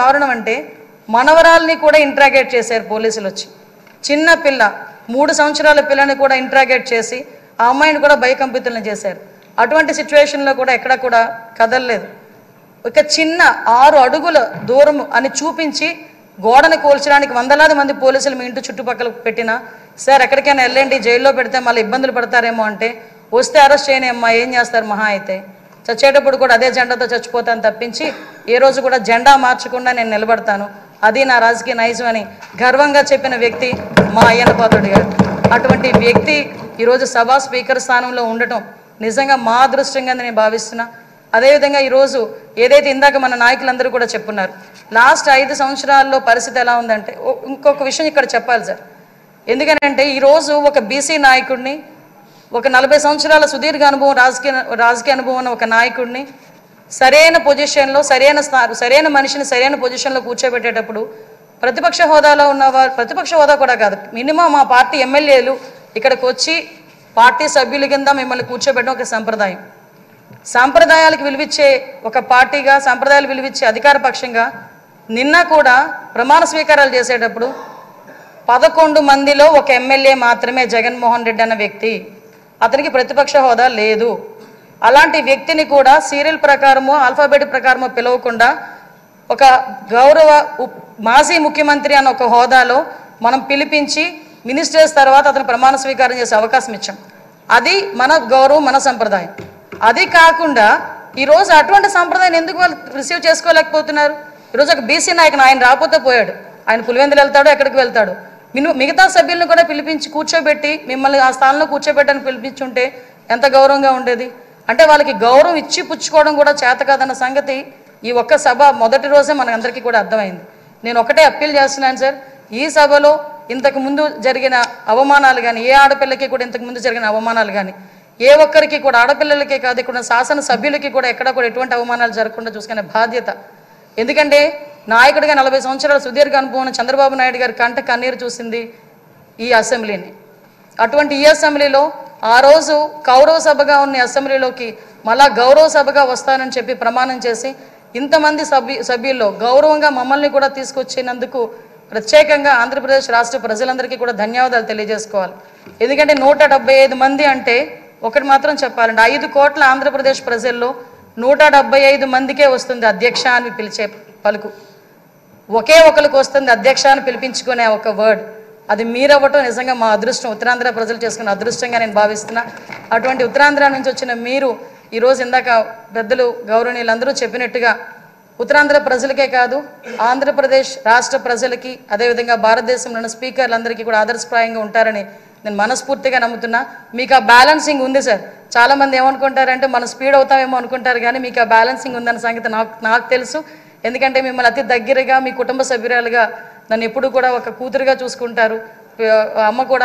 దారుణం అంటే మనవరాల్ని కూడా ఇంట్రాగేట్ చేశారు పోలీసులు వచ్చి. చిన్న పిల్ల మూడు సంవత్సరాల పిల్లని కూడా ఇంట్రాగేట్ చేసి ఆ అమ్మాయిని కూడా భయకంపితులను చేశారు. అటువంటి సిచ్యువేషన్లో కూడా ఎక్కడ కూడా కదలలేదు. ఒక చిన్న ఆరు అడుగుల దూరం అని చూపించి గోడను కూల్చడానికి వందలాది మంది పోలీసులు మీ ఇంటి చుట్టుపక్కల పెట్టినా సార్ ఎక్కడికైనా వెళ్ళండి జైల్లో పెడితే మళ్ళీ ఇబ్బందులు పడతారేమో అంటే వస్తే అరెస్ట్ చేయని అమ్మా ఏం చేస్తారు మహా అయితే? చచ్చేటప్పుడు కూడా అదే జెండాతో చచ్చిపోతాను తప్పించి ఏ రోజు కూడా జెండా మార్చకుండా నేను నిలబడతాను. అది నా రాజకీయ నైజం అని గర్వంగా చెప్పిన వ్యక్తి మా అయ్యన్న పాత్రుడు గారు. అటువంటి వ్యక్తి ఈరోజు సభా స్పీకర్ స్థానంలో ఉండటం నిజంగా మా అదృష్టంగా నేను భావిస్తున్నా. అదేవిధంగా ఈరోజు ఏదైతే ఇందాక మన నాయకులందరూ కూడా చెప్పున్నారు లాస్ట్ ఐదు సంవత్సరాల్లో పరిస్థితి ఎలా ఉందంటే ఇంకొక విషయం ఇక్కడ చెప్పాలి సార్. ఎందుకనంటే ఈరోజు ఒక బీసీ నాయకుడిని ఒక నలభై సంవత్సరాల సుదీర్ఘ అనుభవం రాజకీయ రాజకీయ అనుభవం ఉన్న ఒక నాయకుడిని సరైన పొజిషన్లో సరైన స్థా సరైన మనిషిని సరైన పొజిషన్లో కూర్చోబెట్టేటప్పుడు ప్రతిపక్ష హోదాలో ఉన్నవారు ప్రతిపక్ష హోదా కూడా కాదు. మినిమం మా పార్టీ ఎమ్మెల్యేలు ఇక్కడికి వచ్చి పార్టీ సభ్యుల కింద మిమ్మల్ని కూర్చోబెట్టడం ఒక సంప్రదాయం. సాంప్రదాయాలకు విలువిచ్చే ఒక పార్టీగా సాంప్రదాయాలు విలువిచ్చే అధికార పక్షంగా నిన్న కూడా ప్రమాణ స్వీకారాలు చేసేటప్పుడు పదకొండు మందిలో ఒక ఎమ్మెల్యే మాత్రమే జగన్మోహన్ రెడ్డి అన్న వ్యక్తి అతనికి ప్రతిపక్ష హోదా లేదు. అలాంటి వ్యక్తిని కూడా సీరియల్ ప్రకారము ఆల్ఫాబెట్ ప్రకారము పిలవకుండా ఒక గౌరవ మాజీ ముఖ్యమంత్రి అన్న ఒక హోదాలో మనం పిలిపించి మినిస్టర్స్ తర్వాత అతను ప్రమాణ స్వీకారం చేసే అవకాశం ఇచ్చాం. అది మన గౌరవం మన సంప్రదాయం. అది కాకుండా ఈరోజు అటువంటి సంప్రదాయం ఎందుకు వాళ్ళు రిసీవ్ చేసుకోలేకపోతున్నారు? ఈరోజు ఒక బీసీ నాయకుని ఆయన రాకపోతే పోయాడు. ఆయన పులివెందులు వెళ్తాడు ఎక్కడికి వెళ్తాడు. మిను మిగతా సభ్యులను కూడా పిలిపించి కూర్చోబెట్టి మిమ్మల్ని ఆ స్థానంలో కూర్చోబెట్టని పిలిపించుంటే ఎంత గౌరవంగా ఉండేది? అంటే వాళ్ళకి గౌరవం ఇచ్చి పుచ్చుకోవడం కూడా చేత కాదన్న సంగతి ఈ ఒక్క సభ మొదటి రోజే మనందరికీ కూడా అర్థమైంది. నేను ఒకటే అప్పీల్ చేస్తున్నాను సార్ ఈ సభలో ఇంతకు ముందు జరిగిన అవమానాలు కానీ ఏ ఆడపిల్లకి కూడా ఇంతకు ముందు జరిగిన అవమానాలు కానీ ఏ ఒక్కరికి కూడా ఆడపిల్లలకే కాదు ఇక్కడ శాసన సభ్యులకి కూడా ఎక్కడ కూడా ఎటువంటి అవమానాలు జరగకుండా చూసుకునే బాధ్యత. ఎందుకంటే నాయకుడిగా నలభై సంవత్సరాల సుదీర్ఘ అనుభవం చంద్రబాబు నాయుడు గారి కంట కన్నీరు చూసింది ఈ అసెంబ్లీని. అటువంటి ఈ అసెంబ్లీలో ఆ రోజు కౌరవ సభగా ఉన్న అసెంబ్లీలోకి మళ్ళా గౌరవ సభగా వస్తానని చెప్పి ప్రమాణం చేసి ఇంతమంది సభ్యు సభ్యుల్లో గౌరవంగా మమ్మల్ని కూడా తీసుకొచ్చినందుకు ప్రత్యేకంగా ఆంధ్రప్రదేశ్ రాష్ట్ర ప్రజలందరికీ కూడా ధన్యవాదాలు తెలియజేసుకోవాలి. ఎందుకంటే నూట ఐదు మంది అంటే ఒకటి మాత్రం చెప్పాలండి. ఐదు కోట్ల ఆంధ్రప్రదేశ్ ప్రజల్లో నూట ఐదు మందికే వస్తుంది అధ్యక్ష అని పిలిచే పలుకు. ఒకే ఒకరికి వస్తుంది అధ్యక్ష అని పిలిపించుకునే ఒక వర్డ్ అది మీరవ్వటం నిజంగా మా అదృష్టం. ఉత్తరాంధ్ర ప్రజలు చేసుకున్న అదృష్టంగా నేను భావిస్తున్నా. అటువంటి ఉత్తరాంధ్ర నుంచి వచ్చిన మీరు ఈరోజు ఇందాక పెద్దలు గౌరవనీయులందరూ చెప్పినట్టుగా ఉత్తరాంధ్ర ప్రజలకే కాదు ఆంధ్రప్రదేశ్ రాష్ట్ర ప్రజలకి అదేవిధంగా భారతదేశంలో ఉన్న స్పీకర్లందరికీ కూడా ఆదర్శప్రాయంగా ఉంటారని నేను మనస్ఫూర్తిగా నమ్ముతున్నా. మీకు ఆ బ్యాలెన్సింగ్ ఉంది సార్. చాలా మంది ఏమనుకుంటారంటే మనం స్పీడ్ అవుతామేమో అనుకుంటారు కానీ మీకు ఆ బ్యాలెన్సింగ్ ఉందన్న సంగతి నాకు నాకు తెలుసు. ఎందుకంటే మిమ్మల్ని అతి దగ్గరగా మీ కుటుంబ సభ్యురాలుగా నన్ను ఎప్పుడు కూడా ఒక కూతురుగా చూసుకుంటారు. అమ్మ కూడా